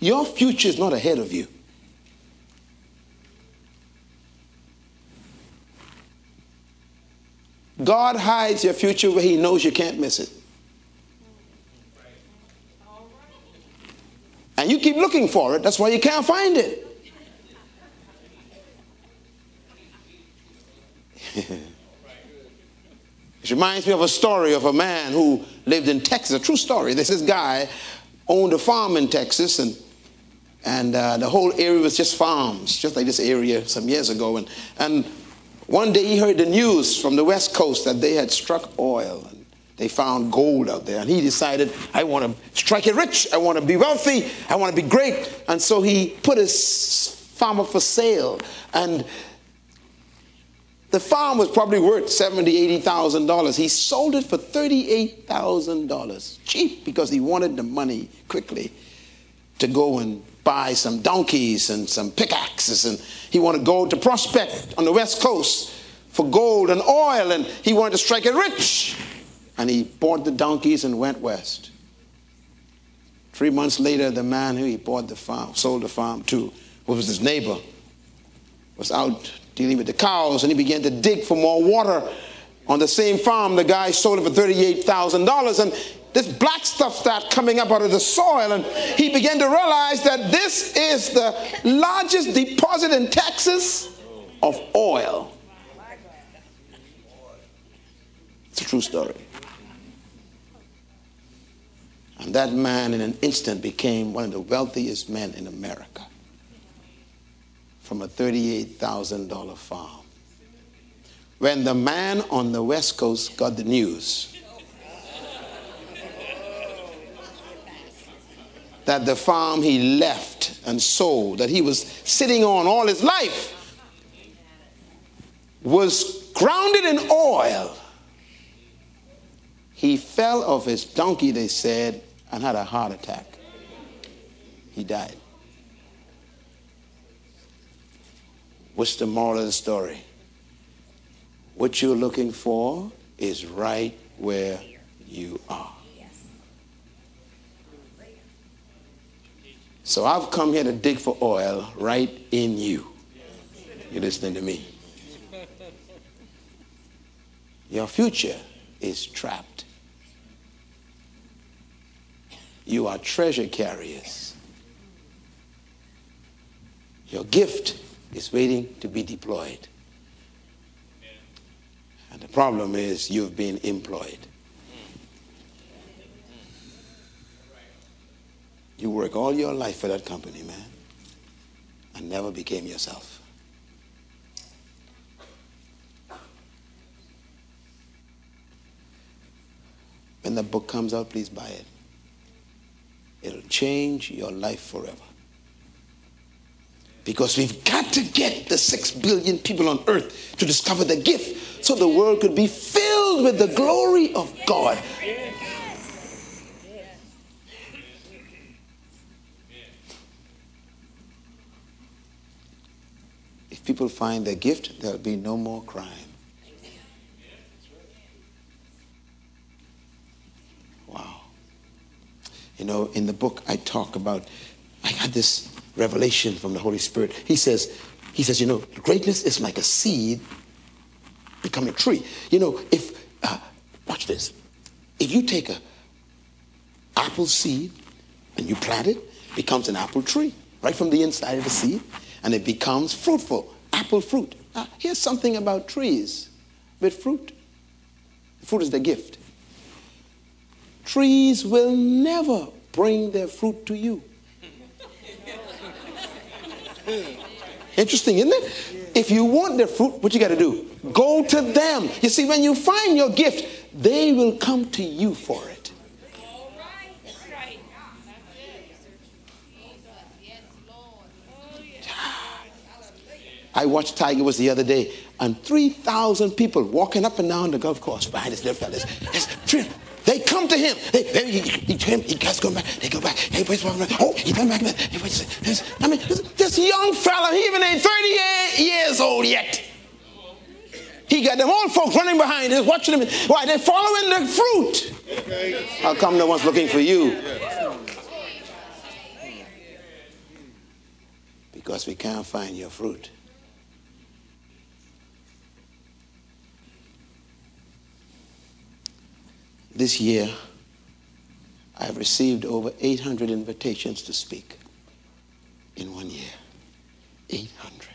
[SPEAKER 1] Your future is not ahead of you. God hides your future where He knows you can't miss it. And you keep looking for it, that's why you can't find it. it reminds me of a story of a man who lived in Texas, a true story. This, this guy owned a farm in Texas, and, and uh, the whole area was just farms, just like this area some years ago. And, and one day he heard the news from the West Coast that they had struck oil. And they found gold out there. And he decided, I want to strike it rich. I want to be wealthy. I want to be great. And so he put his farm up for sale. And the farm was probably worth seventy, eighty thousand dollars. He sold it for thirty-eight thousand dollars, cheap because he wanted the money quickly to go and buy some donkeys and some pickaxes, and he wanted to go to prospect on the west coast for gold and oil, and he wanted to strike it rich. And he bought the donkeys and went west. Three months later, the man who he bought the farm, sold the farm to, who was his neighbor, was out dealing with the cows, and he began to dig for more water. On the same farm, the guy sold it for $38,000, and this black stuff started coming up out of the soil, and he began to realize that this is the largest deposit in Texas of oil. It's a true story. And that man, in an instant, became one of the wealthiest men in America from a $38,000 farm. When the man on the West Coast got the news that the farm he left and sold, that he was sitting on all his life, was grounded in oil. He fell off his donkey, they said, and had a heart attack. He died. What's the moral of the story? What you're looking for is right where you are. So I've come here to dig for oil right in you. You're listening to me. Your future is trapped. You are treasure carriers. Your gift is waiting to be deployed. And the problem is you've been employed. You work all your life for that company, man, and never became yourself. When the book comes out, please buy it. It'll change your life forever. Because we've got to get the six billion people on earth to discover the gift so the world could be filled with the glory of God. If people find their gift, there'll be no more crime. Wow. You know, in the book, I talk about, I had this revelation from the Holy Spirit. He says, he says, you know, greatness is like a seed becoming a tree. You know, if, uh, watch this. If you take a apple seed and you plant it, becomes an apple tree right from the inside of the seed, and it becomes fruitful, apple fruit. Now, here's something about trees with fruit. Fruit is the gift. Trees will never bring their fruit to you. Interesting, isn't it? If you want their fruit, what you got to do? Go to them. You see, when you find your gift, they will come to you for it. I watched Tiger Woods the other day, and 3,000 people walking up and down the golf course behind this little fellas. They come to him. They, they, he, he, he, he guys go back. They go back. Hey, wait, wait, wait. Oh, he come back. Hey, wait, I mean, this, this young fella, he even ain't 38 years old yet. He got them old folks running behind him, watching him. Why? They're following the fruit. How come no one's looking for you? Because we can't find your fruit. This year, I've received over 800 invitations to speak in one year. 800.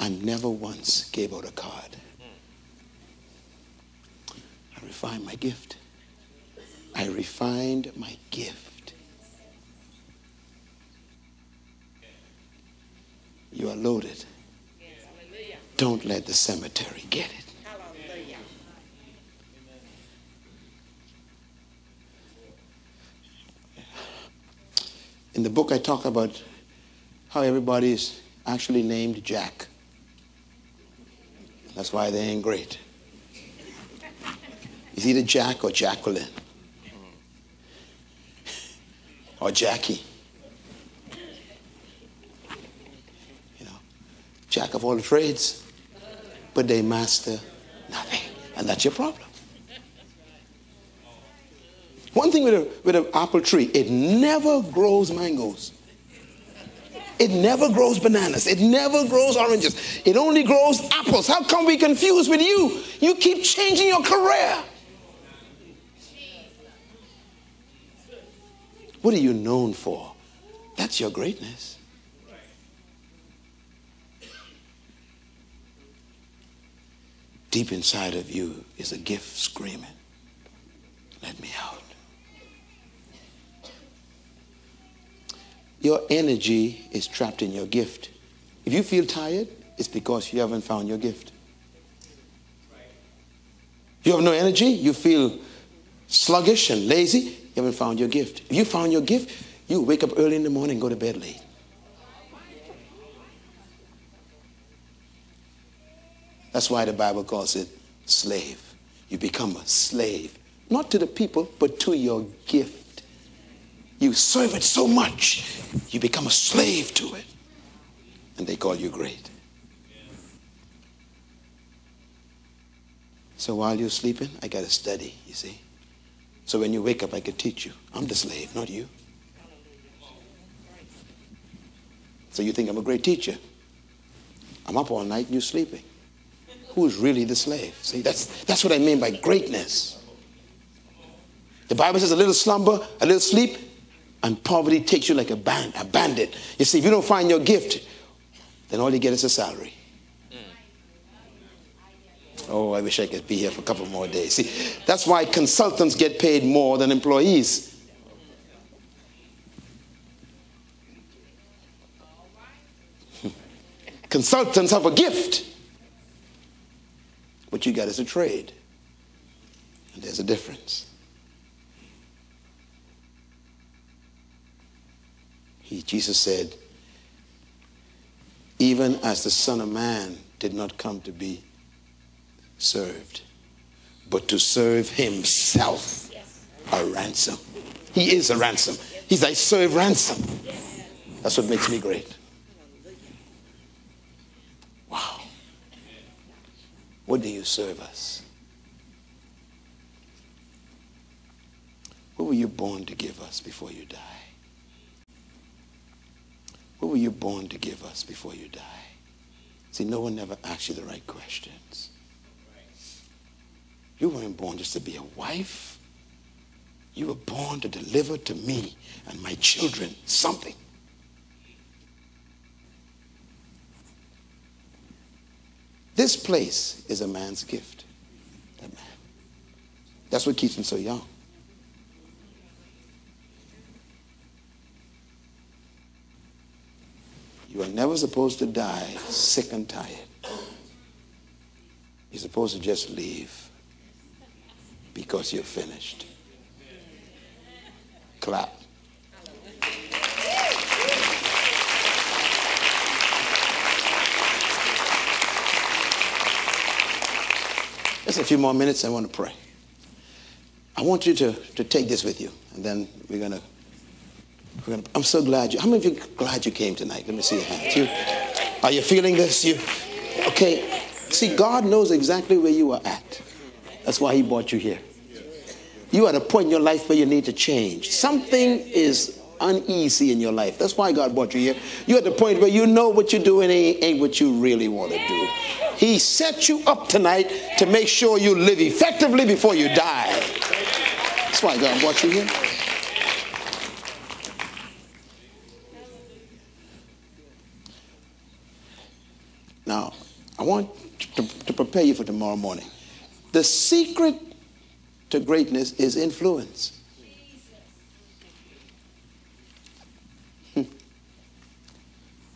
[SPEAKER 1] I never once gave out a card. I refined my gift. I refined my gift. You are loaded. Don't let the cemetery get it. In the book, I talk about how everybody is actually named Jack. That's why they ain't great. It's either Jack or Jacqueline or Jackie. You know, Jack of all trades, but they master nothing. And that's your problem. One thing with, a, with an apple tree, it never grows mangoes. It never grows bananas. It never grows oranges. It only grows apples. How come we confused with you? You keep changing your career. What are you known for? That's your greatness. Deep inside of you is a gift screaming, let me out. Your energy is trapped in your gift. If you feel tired, it's because you haven't found your gift. You have no energy, you feel sluggish and lazy, you haven't found your gift. If you found your gift, you wake up early in the morning and go to bed late. That's why the Bible calls it slave. You become a slave, not to the people, but to your gift. You serve it so much, you become a slave to it. And they call you great. So while you're sleeping, I got to study, you see. So when you wake up, I can teach you. I'm the slave, not you. So you think I'm a great teacher. I'm up all night and you're sleeping. Who's really the slave? See, that's, that's what I mean by greatness. The Bible says a little slumber, a little sleep, and poverty takes you like a, band, a bandit. You see, if you don't find your gift, then all you get is a salary. Oh, I wish I could be here for a couple more days. See, that's why consultants get paid more than employees. Consultants have a gift. What you got is a trade. And there's a difference. He, Jesus said, even as the Son of Man did not come to be served, but to serve himself a ransom. He is a ransom. He's I serve ransom. That's what makes me great. Wow. What do you serve us? What were you born to give us before you die? What were you born to give us before you die? See, no one ever asks you the right questions. You weren't born just to be a wife. You were born to deliver to me and my children something. This place is a man's gift. That man. That's what keeps him so young. You are never supposed to die sick and tired. You're supposed to just leave because you're finished. Clap. Just a few more minutes, I want to pray. I want you to, to take this with you, and then we're going to. Gonna, I'm so glad you. How many of you glad you came tonight? Let me see your hands. You, are you feeling this? You, okay. See, God knows exactly where you are at. That's why He brought you here. You are at a point in your life where you need to change. Something is uneasy in your life. That's why God brought you here. You're at the point where you know what you're doing ain't, ain't what you really want to do. He set you up tonight to make sure you live effectively before you die. That's why God brought you here. Now, Want to, to prepare you for tomorrow morning. The secret to greatness is influence. Hmm.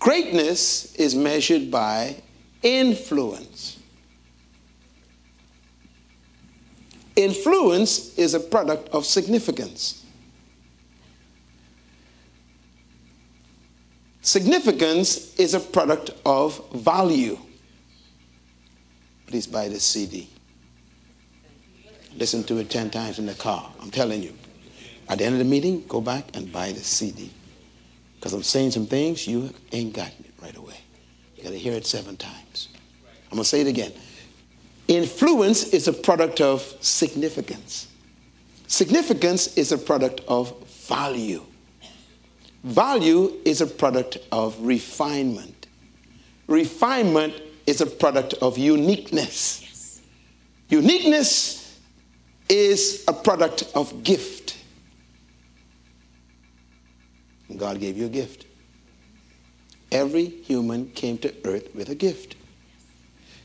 [SPEAKER 1] Greatness is measured by influence. Influence is a product of significance. Significance is a product of value. Please buy this CD. Listen to it 10 times in the car. I'm telling you. At the end of the meeting, go back and buy the CD. Because I'm saying some things you ain't gotten it right away. You got to hear it seven times. I'm going to say it again. Influence is a product of significance. Significance is a product of value. Value is a product of refinement. Refinement is a product of uniqueness. Uniqueness is a product of gift. God gave you a gift. Every human came to earth with a gift.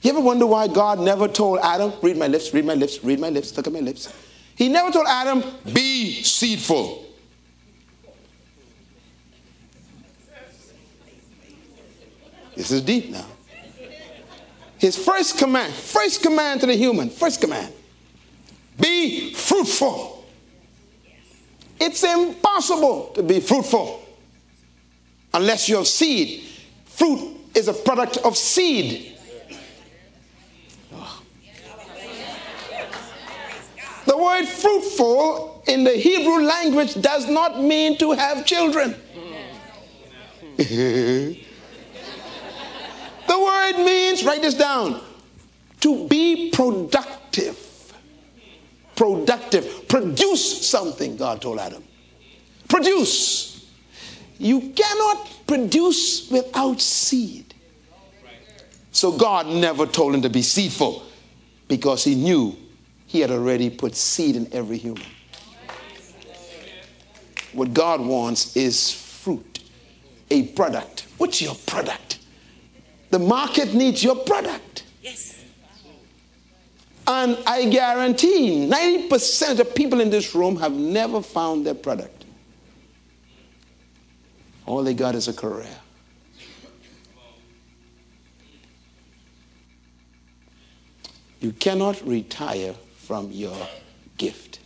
[SPEAKER 1] You ever wonder why God never told Adam, read my lips, read my lips, read my lips, look at my lips? He never told Adam, be seedful. This is deep now. His first command, first command to the human, first command be fruitful. It's impossible to be fruitful unless you have seed. Fruit is a product of seed. The word fruitful in the Hebrew language does not mean to have children. the word means, write this down, to be productive. Productive. Produce something, God told Adam. Produce. You cannot produce without seed. So God never told him to be seedful because he knew he had already put seed in every human. What God wants is fruit, a product. What's your product? The market needs your product. Yes. And I guarantee 90% of people in this room have never found their product. All they got is a career. You cannot retire from your gift.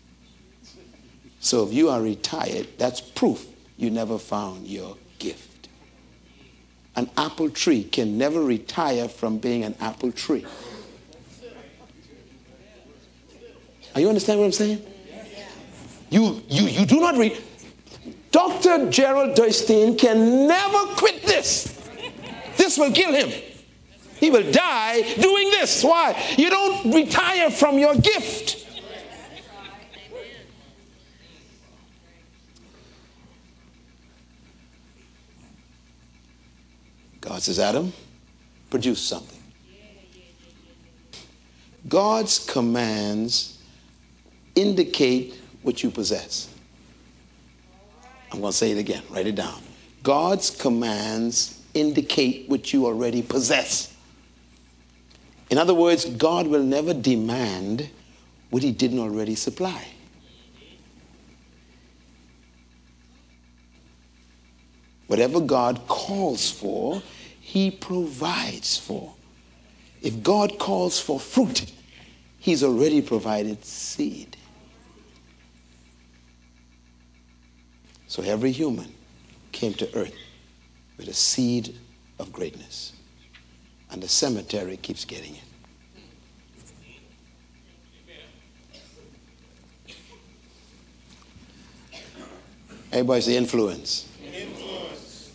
[SPEAKER 1] So if you are retired, that's proof you never found your gift. An apple tree can never retire from being an apple tree. Are you understand what I'm saying? You, you, you do not read. Dr. Gerald Derstine can never quit this. This will kill him. He will die doing this. Why? You don't retire from your gift. God says, Adam, produce something. God's commands indicate what you possess. I'm going to say it again. Write it down. God's commands indicate what you already possess. In other words, God will never demand what he didn't already supply. Whatever God calls for, he provides for. If God calls for fruit, he's already provided seed. So every human came to earth with a seed of greatness. And the cemetery keeps getting it. Everybody say influence. influence.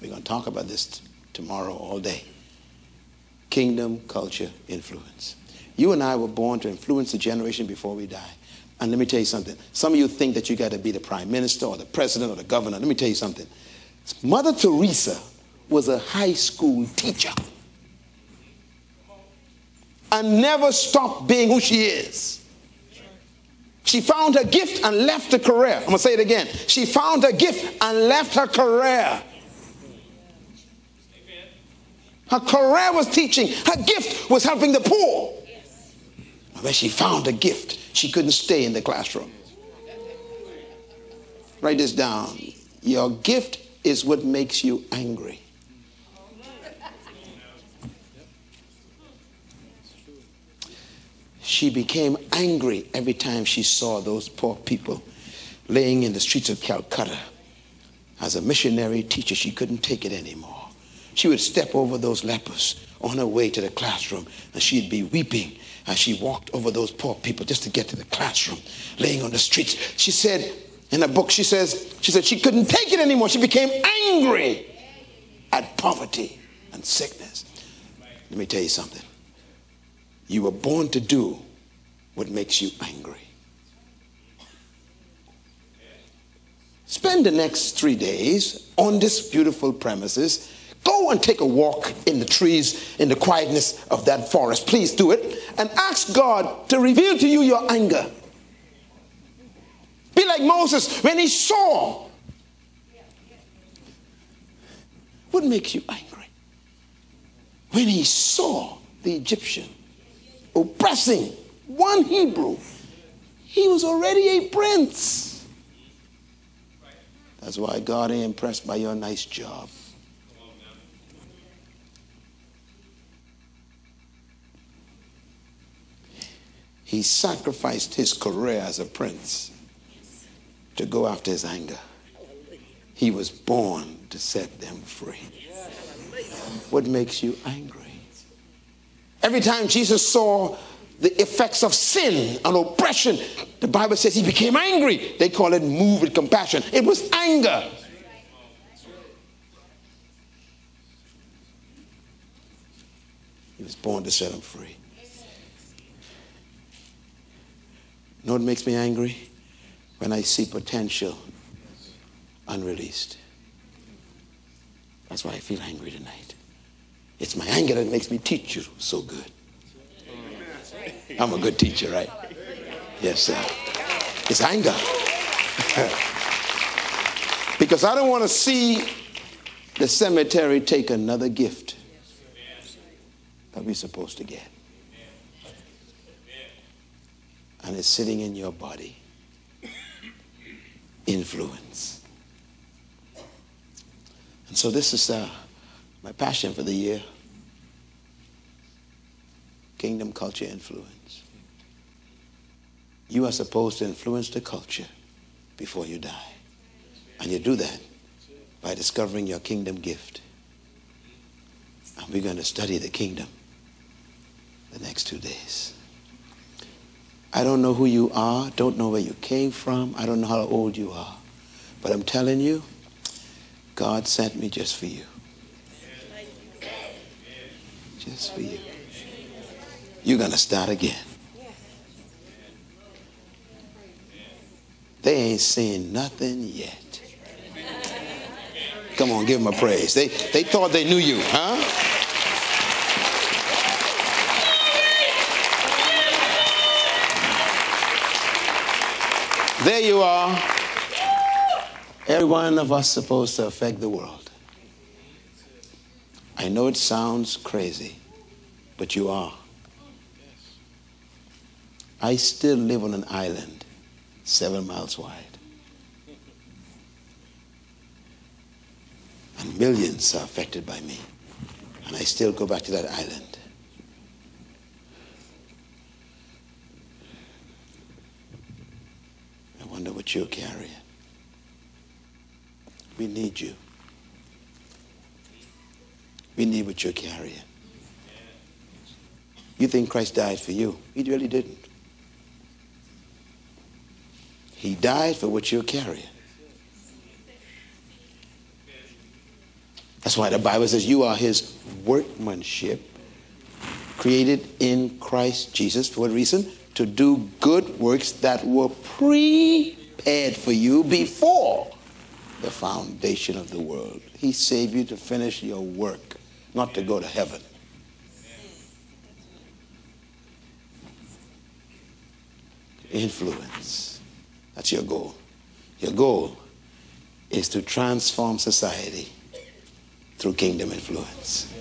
[SPEAKER 1] We're going to talk about this tomorrow all day. Kingdom, culture, influence. You and I were born to influence the generation before we die. And let me tell you something. Some of you think that you got to be the prime minister or the president or the governor. Let me tell you something. Mother Teresa was a high school teacher and never stopped being who she is. She found her gift and left her career. I'm going to say it again. She found her gift and left her career. Her career was teaching, her gift was helping the poor. When she found a gift, she couldn't stay in the classroom. Write this down. Your gift is what makes you angry. She became angry every time she saw those poor people laying in the streets of Calcutta. As a missionary teacher, she couldn't take it anymore. She would step over those lepers on her way to the classroom and she'd be weeping as she walked over those poor people just to get to the classroom, laying on the streets. She said in a book, she says, she said she couldn't take it anymore. She became angry at poverty and sickness. Let me tell you something. You were born to do what makes you angry. Spend the next three days on this beautiful premises. Go and take a walk in the trees, in the quietness of that forest. Please do it. And ask God to reveal to you your anger. Be like Moses when he saw. What makes you angry? When he saw the Egyptian oppressing one Hebrew, he was already a prince. That's why God ain't impressed by your nice job. He sacrificed his career as a prince to go after his anger. He was born to set them free. What makes you angry? Every time Jesus saw the effects of sin and oppression, the Bible says he became angry. They call it moved with compassion. It was anger. He was born to set them free. You know what makes me angry? When I see potential unreleased. That's why I feel angry tonight. It's my anger that makes me teach you so good. I'm a good teacher, right? Yes, sir. It's anger. because I don't want to see the cemetery take another gift that we're supposed to get. And it's sitting in your body. Influence. And so this is uh, my passion for the year. Kingdom culture influence. You are supposed to influence the culture before you die. And you do that by discovering your kingdom gift. And we're going to study the kingdom the next two days. I don't know who you are, don't know where you came from, I don't know how old you are. But I'm telling you, God sent me just for you. just for you. You're going to start again. They ain't seen nothing yet. Come on, give them a praise. They, they thought they knew you, huh? There you are. Every one of us supposed to affect the world. I know it sounds crazy, but you are. I still live on an island seven miles wide. And millions are affected by me. And I still go back to that island. I wonder what you're carrying. We need you. We need what you're carrying. You think Christ died for you? He really didn't. He died for what you're carrying. That's why the Bible says you are his workmanship, created in Christ Jesus. For what reason? To do good works that were prepared for you before the foundation of the world. He saved you to finish your work not to go to heaven. Influence. That's your goal. Your goal is to transform society through kingdom influence.